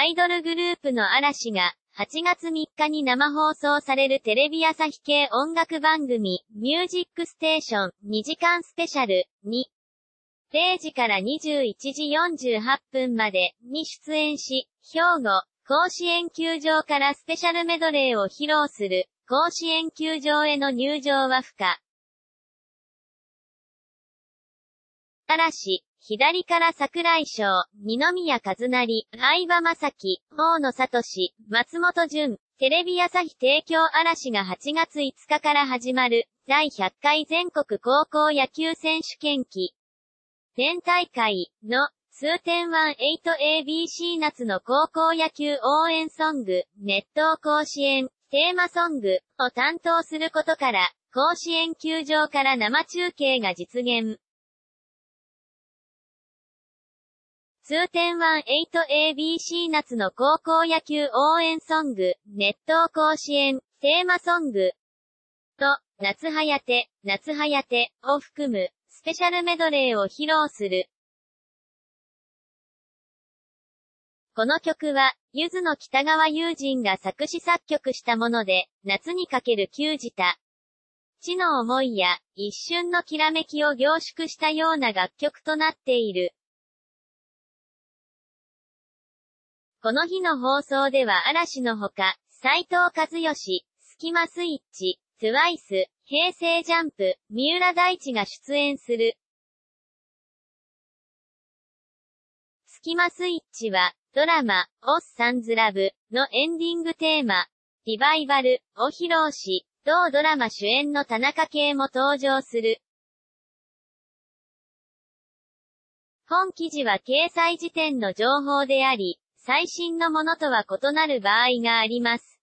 アイドルグループの嵐が、8月3日に生放送されるテレビ朝日系音楽番組、ミュージックステーション2時間スペシャルに、0時から21時48分までに出演し、兵庫、甲子園球場からスペシャルメドレーを披露する、甲子園球場への入場は不可。嵐、左から桜井翔、二宮和也、相葉雅紀、大野聡、松本潤、テレビ朝日提供嵐が8月5日から始まる、第100回全国高校野球選手権期。全大会の数点 18ABC 夏の高校野球応援ソング、熱湯甲子園、テーマソングを担当することから、甲子園球場から生中継が実現。数点 18ABC 夏の高校野球応援ソング、熱湯甲子園、テーマソングと、夏はやて、夏はやてを含む、スペシャルメドレーを披露する。この曲は、ゆずの北川友人が作詞作曲したもので、夏にかける旧字た。地の思いや、一瞬のきらめきを凝縮したような楽曲となっている。この日の放送では嵐のほか、斎藤和義、スキマスイッチ、トゥワイス、平成ジャンプ、三浦大知が出演する。スキマスイッチは、ドラマ、オッサンズラブのエンディングテーマ、リバイバルを披露し、同ドラマ主演の田中圭も登場する。本記事は掲載時点の情報であり、最新のものとは異なる場合があります。